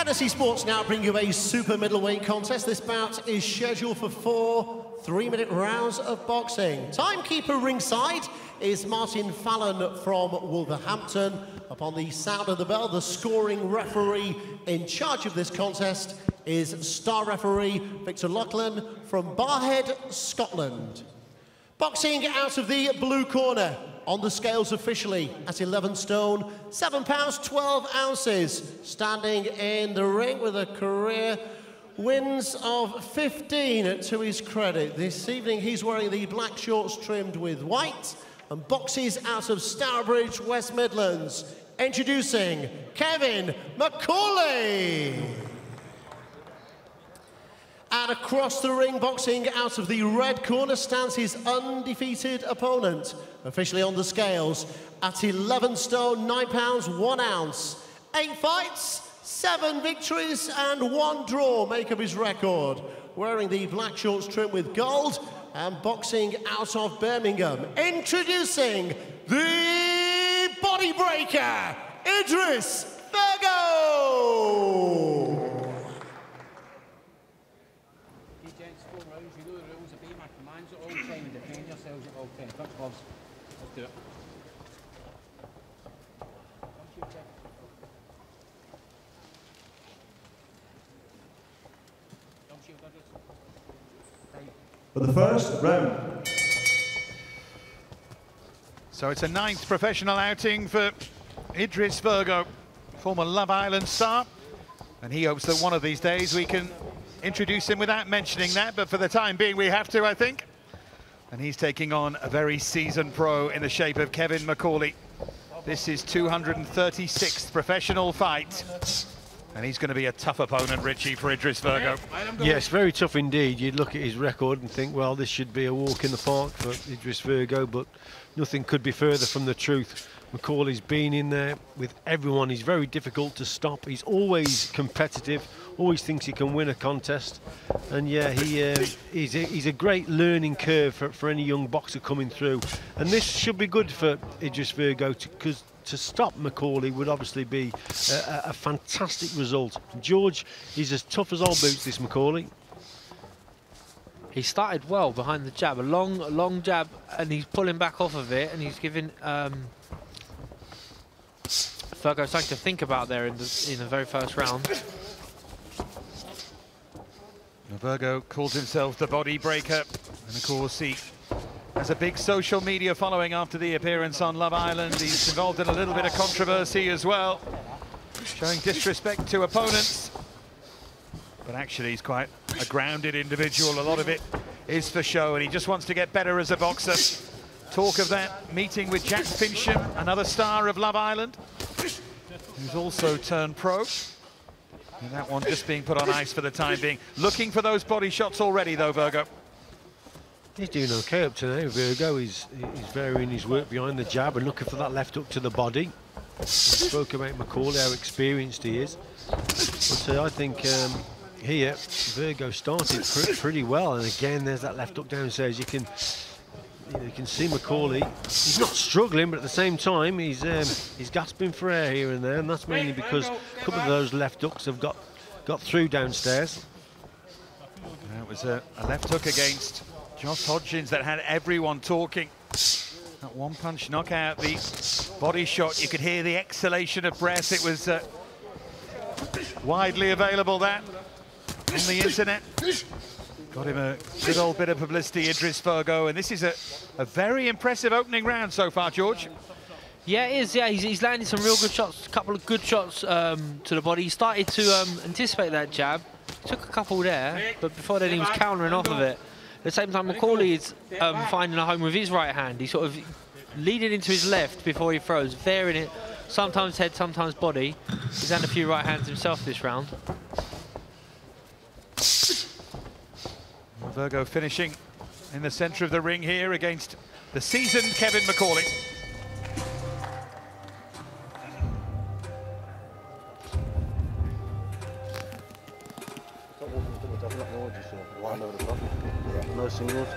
Hennessy Sports now bring you a super middleweight contest. This bout is scheduled for four three-minute rounds of boxing. Timekeeper ringside is Martin Fallon from Wolverhampton. Upon the sound of the bell, the scoring referee in charge of this contest is star referee Victor Loughlin from Barrhead, Scotland. Boxing out of the blue corner, on the scales officially at 11 stone, 7 pounds 12 ounces, standing in the ring with a career wins of 15 to his credit. This evening he's wearing the black shorts trimmed with white and boxes out of Stourbridge, West Midlands. Introducing Kevin McCauley. And across the ring, boxing out of the red corner, stands his undefeated opponent, officially on the scales, at 11 stone, 9 pounds, 1 ounce. Eight fights, seven victories, and one draw make up his record. Wearing the black shorts trimmed with gold and boxing out of Birmingham. Introducing the body breaker, Idris Virgo. Let's do it. For the first round. So it's a ninth professional outing for Idris Virgo, former Love Island star. And he hopes that one of these days we can introduce him without mentioning that, but for the time being we have to, I think. And he's taking on a very seasoned pro in the shape of Kevin McCauley. This is 236th professional fight. And he's going to be a tough opponent, Richie, for Idris Virgo. Yes, very tough indeed. You'd look at his record and think, well, this should be a walk in the park for Idris Virgo, but nothing could be further from the truth. McCauley's been in there with everyone. He's very difficult to stop. He's always competitive, always thinks he can win a contest. And yeah, he uh, he's, a, he's a great learning curve for, for any young boxer coming through. And this should be good for Idris Virgo because to stop McCauley would obviously be a, a, fantastic result. George, he's as tough as old boots, this McCauley. He started well behind the jab, a long, long jab, and he's pulling back off of it, and he's giving um, Virgo something to think about there in the, in the very first round. Virgo calls himself the body breaker, and of course he has a big social media following after the appearance on Love Island. He's involved in a little bit of controversy as well, showing disrespect to opponents. But actually he's quite a grounded individual. A lot of it is for show, and he just wants to get better as a boxer. Talk of that meeting with Jack Fincham, another star of Love Island, who's also turned pro. And that one just being put on ice for the time being. Looking for those body shots already, though, Virgo. He's doing okay up to now, Virgo. He's, he's varying his work behind the jab and looking for that left hook to the body. We spoke about McCauley, how experienced he is. But uh, I think um, here, Virgo started pr pretty well. And again, there's that left hook downstairs. You can you, can see McCauley. He's not struggling, but at the same time, he's um, he's gasping for air here and there. And that's mainly because a couple of those left hooks have got, got through downstairs. That was a, a left hook against Josh Hodgins that had everyone talking. That one punch knockout, the body shot, you could hear the exhalation of breath. It was uh, widely available that on the internet. Got him a good old bit of publicity, Idris Virgo, and this is a, a very impressive opening round so far, George. Yeah, it is. Yeah, he's, he's landed some real good shots, a couple of good shots um, to the body. He started to um, anticipate that jab, took a couple there, but before then he was countering off of it. At the same time, McCauley is um, finding a home with his right hand. He's sort of leading into his left before he throws, varying it, sometimes head, sometimes body. He's had a few right hands himself this round. Virgo finishing in the centre of the ring here against the seasoned Kevin McCauley. No singles.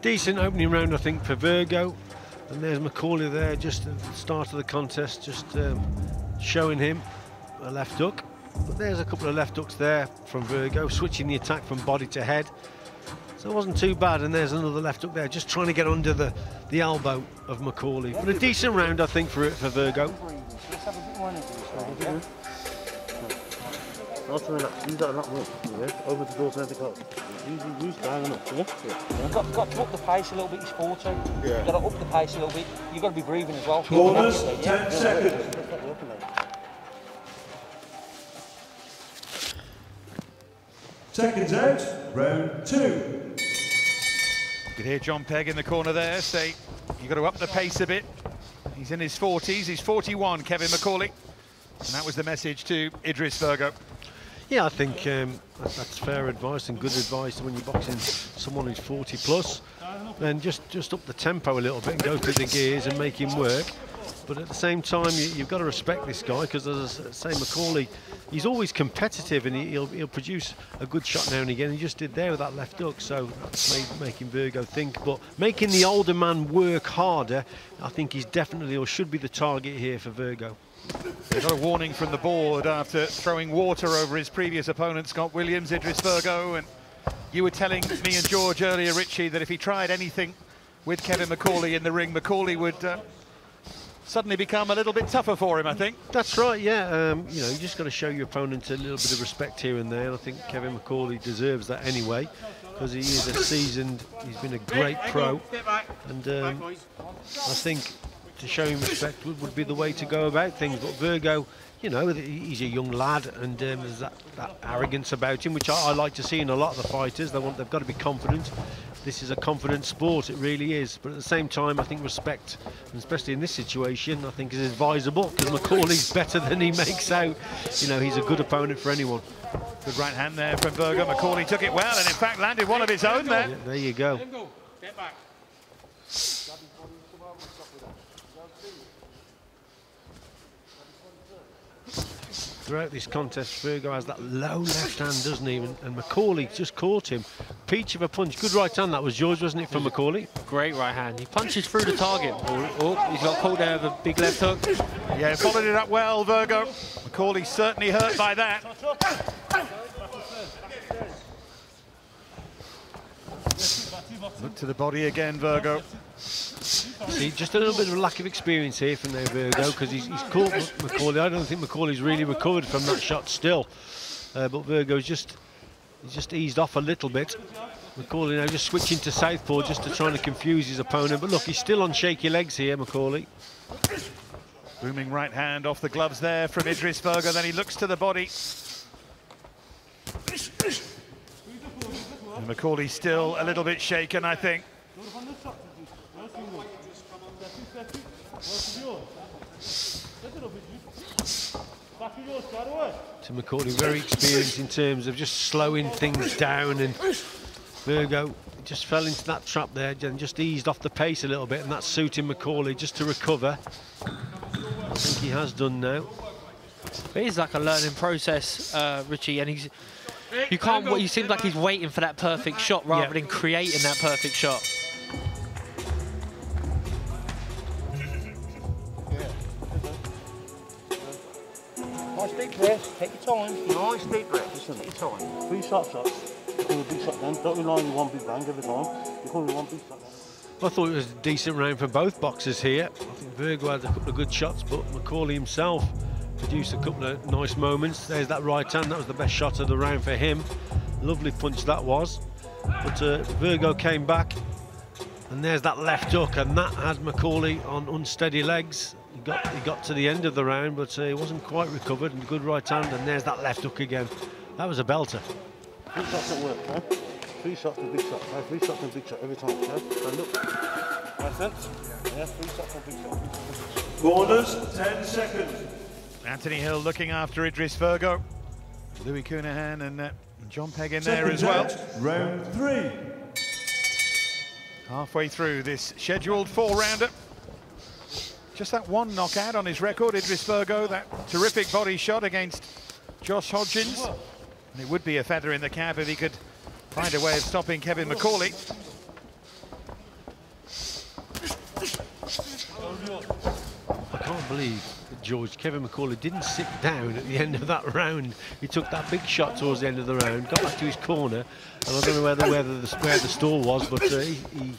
Decent opening round, I think, for Virgo. And there's McCauley there, just at the start of the contest, just um, showing him a left hook. But there's a couple of left hooks there from Virgo, switching the attack from body to head. So it wasn't too bad, and there's another left hook there, just trying to get under the, the elbow of McCauley. But a decent round, I think, for for Virgo. Not to relax. Use that a lot more. Yeah. Over the doors and everything else. Use, use down and up. Yeah. yeah. You've got, got to up the pace a little bit, it's 40. Yeah. You've got to up the pace a little bit. You've got to be breathing as well. Corners, Yeah. 10 seconds. Seconds out, round two. You could hear John Pegg in the corner there say, you've got to up the pace a bit. He's in his 40s, he's 41, Kevin McCauley. And that was the message to Idris Virgo. Yeah, I think um, that- that's fair advice and good advice when you're boxing someone who's 40 plus. Then just just up the tempo a little bit and go through the gears and make him work. But at the same time, you, you've got to respect this guy because, as I say, McCauley, he's always competitive and he, he'll, he'll produce a good shot now and again. He just did there with that left hook, so that's made, making Virgo think. But making the older man work harder, I think he's definitely or should be the target here for Virgo. He got a warning from the board after throwing water over his previous opponent, Scott Williams, Idris Virgo. And you were telling me and George earlier, Richie, that if he tried anything with Kevin McCauley in the ring, McCauley would uh, suddenly become a little bit tougher for him, I think. That's right, yeah. Um, you know, you just got to show your opponent a little bit of respect here and there. And I think Kevin McCauley deserves that anyway because he is a seasoned, he's been a great pro. And um, I think to show him respect would, would be the way to go about things. But Virgo, you know, he's a young lad and um, there's that, that arrogance about him, which I, I like to see in a lot of the fighters. They want, they've got to be confident. This is a confident sport, it really is. But at the same time, I think respect, especially in this situation, I think is advisable because McCauley's better than he makes out. You know, he's a good opponent for anyone. Good right hand there from Virgo. McCauley took it well and in fact landed one of his own there. Yeah, there you go. Throughout this contest, Virgo has that low left hand, doesn't he? And, and McCauley just caught him. Peach of a punch. Good right hand that was George, wasn't it, from McCauley? Great right hand. He punches through the target. Oh, oh, he's got caught there with a big left hook. Yeah, followed it up well, Virgo. McCauley certainly hurt by that. Look to the body again, Virgo. See, just a little bit of a lack of experience here from there, Virgo, because he's, he's caught McCauley. I don't think McCauley's really recovered from that shot still. Uh, but Virgo's just he's just eased off a little bit. McCauley now just switching to southpaw just to try and confuse his opponent. But look, he's still on shaky legs here, McCauley. Booming right hand off the gloves there from Idris Virgo. Then he looks to the body. And McCauley still a little bit shaken, I think. To McCauley, very experienced in terms of just slowing things down. And Virgo just fell into that trap there and just eased off the pace a little bit. And that's suiting McCauley just to recover. I think he has done now. It is like a learning process, uh, Richie, and he's you can't. He seems like he's waiting for that perfect shot rather Yeah. than creating that perfect shot. Nice deep breath. Take your time. Nice deep breath. Listen, Take your time. three sharp shots. You call a big shot then. Don't rely on one big bang every time. You call one big shot then. I thought it was a decent round for both boxers here. I think Virgo had a couple of good shots, but McCauley himself produced a couple of nice moments. There's that right hand, that was the best shot of the round for him. Lovely punch that was. But uh, Virgo came back, and there's that left hook, and that had McCauley on unsteady legs. He got, he got to the end of the round, but uh, he wasn't quite recovered. And good right hand, and there's that left hook again. That was a belter. Three shots at work, okay? Three shots and big shot. Okay? Three shots and big shot every time, okay? And look. Makes sense? Yeah, three shots and big shot. Big shot. Corners, 10 seconds. Anthony Hill looking after Idris Virgo. Louis Cunahan and uh, John Pegg in there as well. out, round three. Halfway through this scheduled four-rounder. Just that one knockout on his record, Idris Virgo, that terrific body shot against Josh Hodgins. And it would be a feather in the cap if he could find a way of stopping Kevin McCauley. I can't believe George, Kevin McCauley didn't sit down at the end of that round. He took that big shot towards the end of the round, got back to his corner, and I don't know whether, whether the, where the store was, but uh, he, he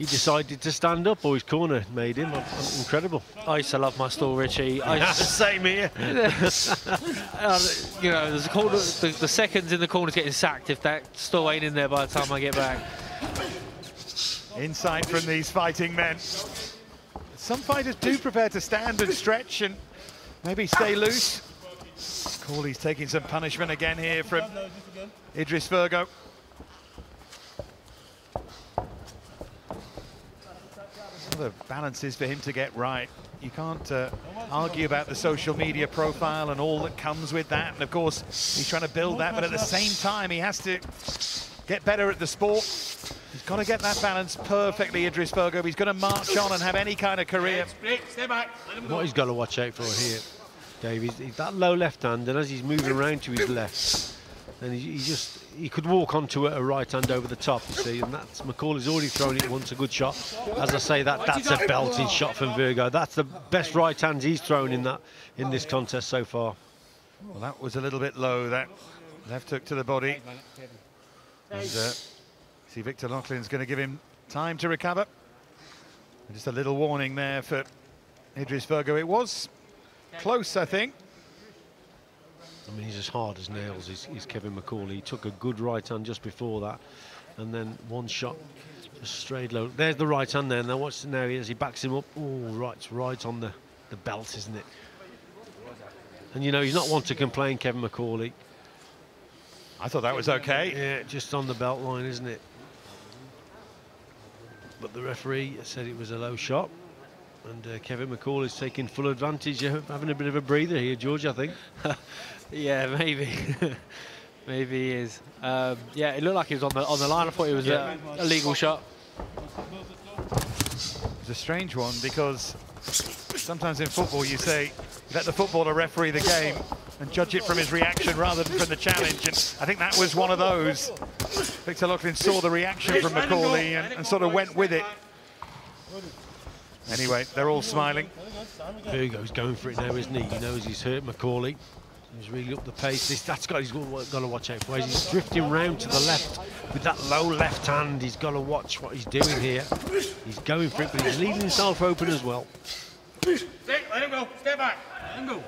he decided to stand up, or his corner made him. Incredible. I used to love my stall, Richie. I used to Same here. Uh, you know, there's a corner, the, the seconds in the corner's getting sacked if that stall ain't in there by the time I get back. Insight from these fighting men. Some fighters do prepare to stand and stretch and maybe stay loose. Corley's taking some punishment again here from Idris Virgo. the balances for him to get right. You can't uh, argue about the social media profile and all that comes with that. And of course, he's trying to build that, but at the same time, he has to get better at the sport. He's got to get that balance perfectly, Idris Virgo. He's going to march on and have any kind of career. What he's got to watch out for here, Dave, is, is that low left hand, and as he's moving around to his left, and he, he, just he could walk onto a, a right hand over the top, you see, and that's McCauley's already thrown it once, a good shot. As I say, that that's a belting shot from Virgo. That's the best right hand he's thrown in that in this contest so far. Well, that was a little bit low. That left hook to the body. And, uh, see, Victor Loughlin's going to give him time to recover. And just a little warning there for Idris Virgo. It was close, I think. I mean, he's as hard as nails, he's, he's Kevin McCauley. He took a good right hand just before that, and then one shot just straight low. There's the right hand there. Now watch now as he backs him up. Oh, right, right on the, the belt, isn't it? And you know, he's not one to complain, Kevin McCauley. I thought that was okay. Yeah, just on the belt line, isn't it? But the referee said it was a low shot. And uh, Kevin McCauley's taking full advantage of having a bit of a breather here, George, I think. yeah, maybe. maybe he is. Um, yeah, it looked like he was on the on the line. I thought it was yeah. a, a legal shot. It's a strange one because sometimes in football you say let the footballer referee the game and judge it from his reaction rather than from the challenge. And I think that was one of those. Victor Loughlin saw the reaction from McCauley and, and sort of went with it. Anyway, they're all smiling. Virgo's going for it now, isn't he? He knows he's hurt McCauley. He's really up the pace. This, that's got he's got, got to watch out for. He's drifting round to the left with that low left hand. He's got to watch what he's doing here. He's going for it, but he's leaving himself open as well. Stay, let him go. Stay back. Let him go.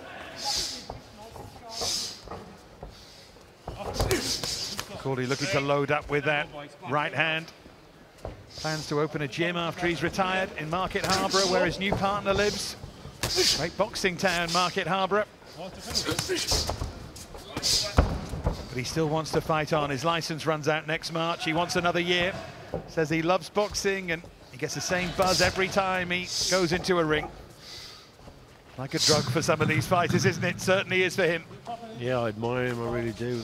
Corley looking to load up with that right hand. Plans to open a gym after he's retired in Market Harborough, where his new partner lives. Great boxing town, Market Harborough. But he still wants to fight on. His license runs out next March. He wants another year. Says he loves boxing and he gets the same buzz every time he goes into a ring. Like a drug for some of these fighters, isn't it? Certainly is for him. Yeah, I admire him, I really do.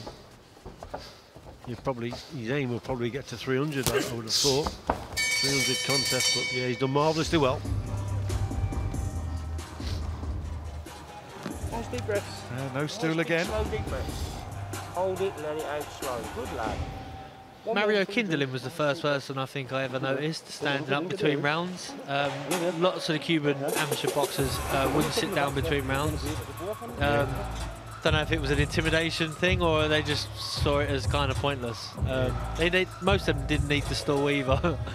He probably his aim will probably get to 300. I, I would have thought 300 contest, but yeah, he's done marvellously well. Nice deep breaths. Uh, no stool again. Slow deep breaths. Hold it, let it out slow. Good lad. One Mario more. Kindelán was the first person I think I ever noticed standing up between rounds. Um, lots of the Cuban amateur boxers uh, wouldn't sit down between rounds. Um, don't know if it was an intimidation thing or they just saw it as kind of pointless. Um, they, they, most of them didn't need to stall either.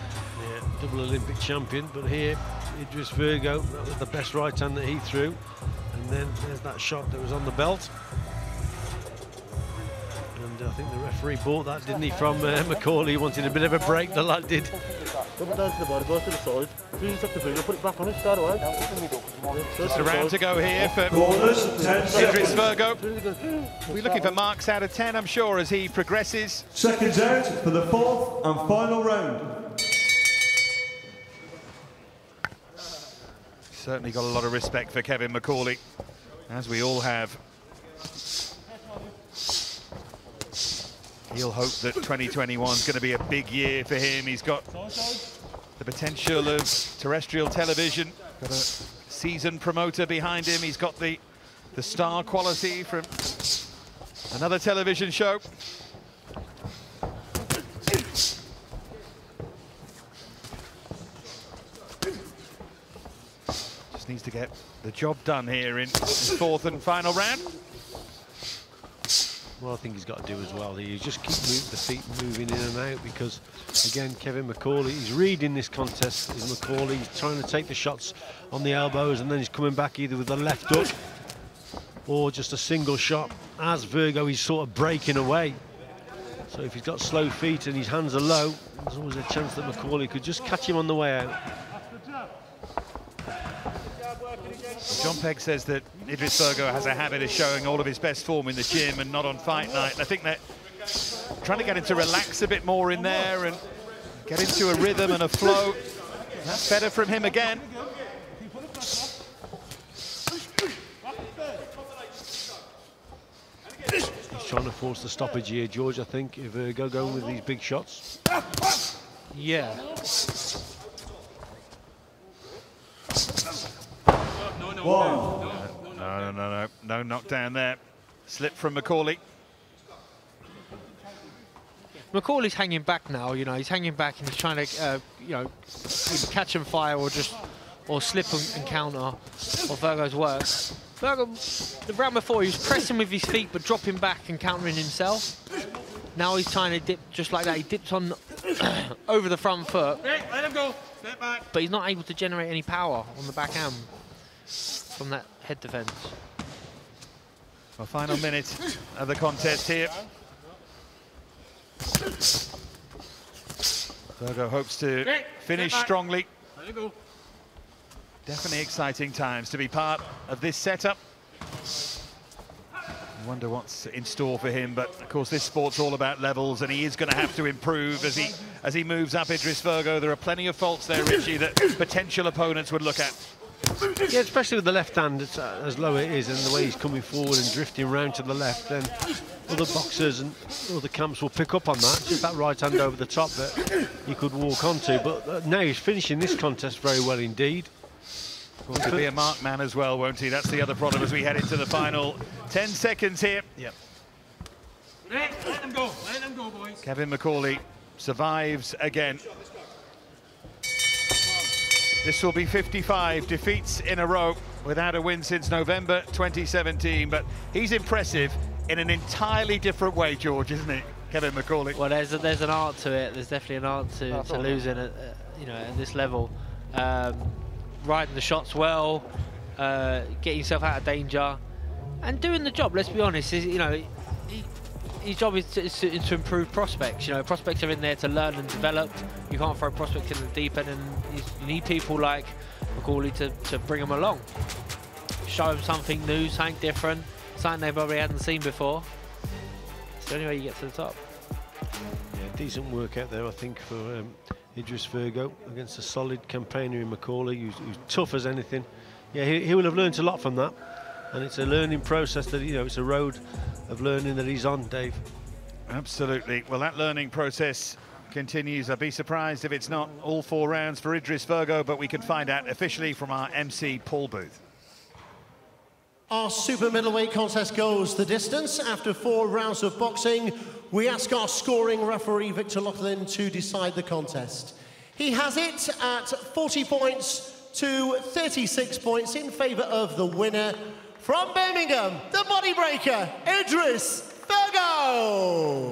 Yeah, double Olympic champion, but here Idris Virgo, that was the best right hand that he threw. And then there's that shot that was on the belt. And I think the referee bought that, didn't he, from uh, McCauley. He wanted a bit of a break, the lad did. Drop it down to the body, goes to the side. Freeze up the finger, put it back on it, start away. Just a round to go here for Corners, 10 Idris. Virgo. We're looking for marks out of 10, I'm sure, as he progresses. Seconds out for the fourth and final round. Certainly got a lot of respect for Kevin McCauley, as we all have. He'll hope that 2021 is going to be a big year for him. He's got the potential of terrestrial television, got a seasoned promoter behind him. He's got the, the star quality from another television show. Just needs to get the job done here in the fourth and final round. Well, I think he's got to do as well. He just keep the feet moving in and out because, again, Kevin McCauley, he's reading this contest. Is McCauley he's trying to take the shots on the elbows and then he's coming back either with the left hook or just a single shot. As Virgo, he's sort of breaking away. So if he's got slow feet and his hands are low, there's always a chance that McCauley could just catch him on the way out. John Pegg says that Idris Virgo has a habit of showing all of his best form in the gym and not on fight night. And I think that trying to get him to relax a bit more in there and get into a rhythm and a flow. That's better from him again. He's trying to force the stoppage here, George, I think, if Virgo going with these big shots. Yeah. No, no, no, no, no knockdown there. Slip from McCauley. McCauley's hanging back now, you know, he's hanging back and he's trying to, uh, you know, catch and fire or just, or slip and, and counter of Virgo's work. Virgo, the round before, he was pressing with his feet but dropping back and countering himself. Now he's trying to dip just like that. He dips on over the front foot, Hey, let him go. Step back. but he's not able to generate any power on the backhand from that head defense. Well, final minute of the contest here. Virgo hopes to finish strongly. Let him go. Definitely exciting times to be part of this setup. I wonder what's in store for him, but of course this sport's all about levels, and he is going to have to improve as he as he moves up. Idris Virgo, there are plenty of faults there, Richie, that potential opponents would look at. Yeah, especially with the left hand it's, uh, as low it is and the way he's coming forward and drifting round to the left, then other boxers and other camps will pick up on that. Just that right hand over the top that he could walk onto. But uh, now he's finishing this contest very well indeed. Well, could be a mark man as well, won't he? That's the other problem as we head into the final 10 seconds here. Yep. Hey, let him go. Let him go, boys. Kevin McCauley survives again. This will be 55 defeats in a row without a win since November 2017, but he's impressive in an entirely different way, George, isn't he? Kevin McCauley. Well, there's a, there's an art to it. There's definitely an art to, to losing at uh, you know at this level. Um, riding the shots well, uh, getting yourself out of danger, and doing the job. Let's be honest. Is, you know, he, his job is to, is to, is to improve prospects. You know, prospects are in there to learn and develop. You can't throw prospects in the deep end, and you, need people like McCauley to, to bring them along, show them something new, something different, something they probably hadn't seen before. It's the only way you get to the top. Yeah, decent work out there, I think, for um, Idris Virgo against a solid campaigner in McCauley, who's, who's tough as anything. Yeah, he, he will have learned a lot from that, and it's a learning process that you know it's a road of learning that he's on, Dave. Absolutely. Well, that learning process continues. I'd be surprised if it's not all four rounds for Idris Virgo, but we can find out officially from our MC, Paul Booth. Our super middleweight contest goes the distance. After four rounds of boxing, we ask our scoring referee Victor Loughlin to decide the contest. He has it at 40 points to 36 points in favour of the winner from Birmingham, the body breaker, Idris Virgo.